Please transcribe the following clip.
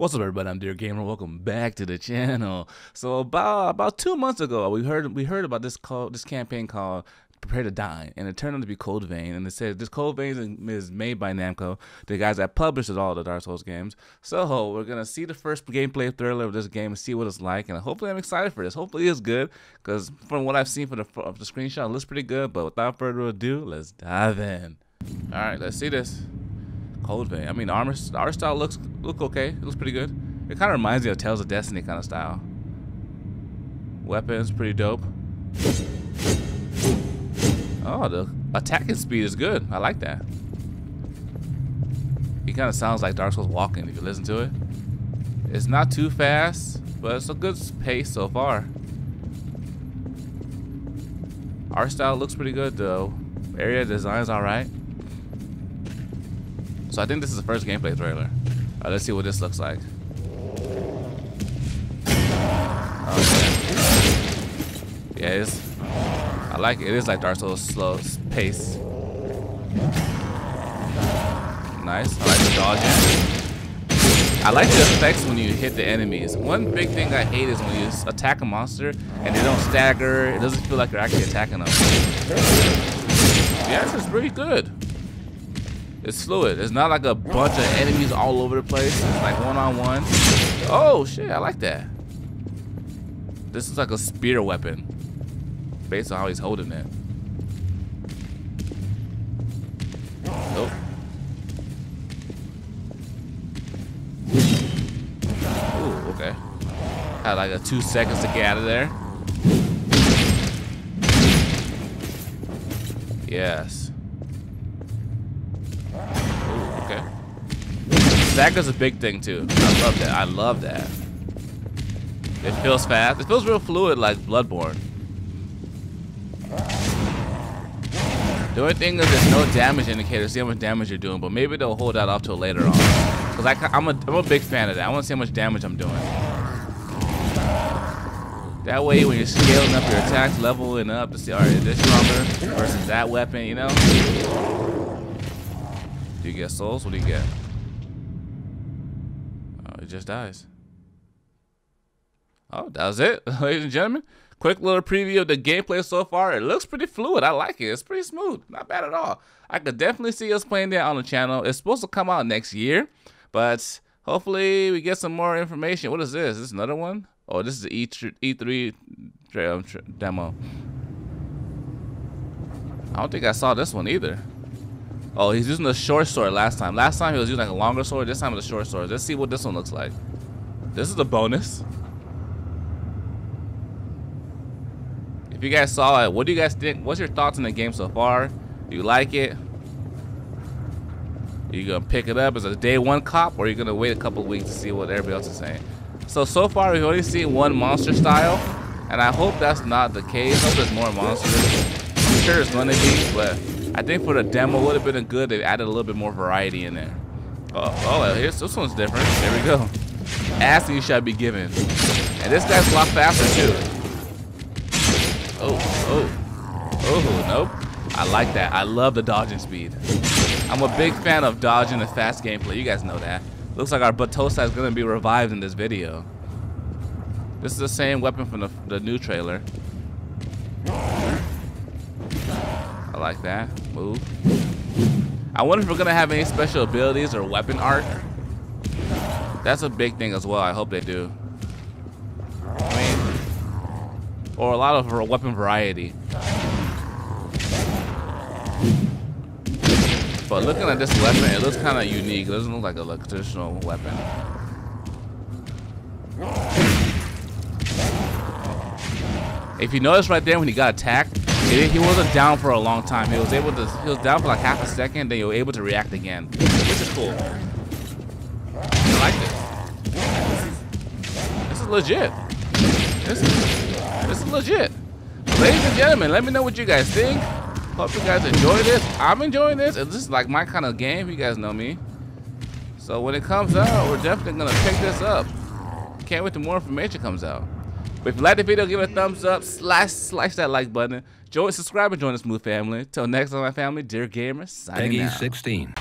What's up, everybody? I'm Dear Gamer. Welcome back to the channel. So about about two months ago, we heard we heard about this call this campaign called Prepare to Die, and it turned out to be Code Vein. And it said this Code Vein is made by Namco, the guys that publishes all the Dark Souls games. So we're gonna see the first gameplay trailer of this game and see what it's like. And hopefully, I'm excited for this. Hopefully, it's good because from what I've seen from the, from the screenshot, it looks pretty good. But without further ado, let's dive in. All right, let's see this. Code Vein. I mean, armor, art style looks look okay. It looks pretty good. It kind of reminds me of Tales of Destiny kind of style. Weapons, pretty dope. Oh, the attacking speed is good. I like that. He kind of sounds like Dark Souls walking if you listen to it. It's not too fast, but it's a good pace so far. Art style looks pretty good though. Area design's alright. So I think this is the first gameplay trailer. Right, let's see what this looks like. Oh, yeah. yeah, it's. I like it. It is like Dark Souls slow pace. Nice. I like the dodging. I like the effects when you hit the enemies. One big thing I hate is when you attack a monster and they don't stagger. It doesn't feel like you're actually attacking them. The is pretty good. It's fluid. It's not like a bunch of enemies all over the place. It's like one-on-one. -on -one. Oh, shit. I like that. This is like a spear weapon. Based on how he's holding it. Nope. Ooh, okay. Had like a two seconds to get out of there. Yes. Stagger's a big thing too. I love that. I love that. It feels fast. It feels real fluid like Bloodborne. The only thing is there's no damage indicator see how much damage you're doing, but maybe they'll hold that off till later on. Cause I, I'm a, I'm a big fan of that. I want to see how much damage I'm doing. That way, when you're scaling up your attacks, leveling up to see, all right, this stronger versus that weapon, you know? Do you get souls? What do you get? Just dies. Oh, that was it, ladies and gentlemen. Quick little preview of the gameplay so far. It looks pretty fluid. I like it. It's pretty smooth. Not bad at all. I could definitely see us playing that on the channel. It's supposed to come out next year, but hopefully we get some more information. What is this? Is this another one? Oh, this is the E3 um, demo. I don't think I saw this one either. Oh, he's using the short sword last time. Last time he was using like a longer sword. This time it's a short sword. Let's see what this one looks like. This is a bonus. If you guys saw it, what do you guys think? What's your thoughts on the game so far? Do you like it? Are you gonna pick it up as a day one cop, or are you gonna wait a couple weeks to see what everybody else is saying? So so far we've only seen one monster style, and I hope that's not the case. I hope there's more monsters. I'm sure it's gonna be, but I think for the demo would have been good. They added a little bit more variety in there. Uh, oh, oh here's this one's different. There we go. Asking you shall be given. And this guy's a lot faster too. Oh, oh, oh, nope. I like that. I love the dodging speed. I'm a big fan of dodging and fast gameplay. You guys know that. Looks like our Batosa is gonna be revived in this video. This is the same weapon from the, the new trailer. Like that. Move. I wonder if we're gonna have any special abilities or weapon art. That's a big thing as well. I hope they do. I mean, or a lot of weapon variety. But looking at this weapon, it looks kind of unique. It doesn't look like a traditional weapon. If you notice right there when he got attacked, he wasn't down for a long time. He was able to. He was down for like half a second. Then you were able to react again, which is cool. I like this. This is legit. This is, this is legit. Ladies and gentlemen, let me know what you guys think. Hope you guys enjoy this. I'm enjoying this. This is like my kind of game. You guys know me. So when it comes out, we're definitely gonna pick this up. Can't wait till more information comes out. But if you like the video, give it a thumbs up, slash, slash that like button. Join, subscribe, and join the Smooth family. Till next time, my family, dear gamers, signing Peggy out. 16.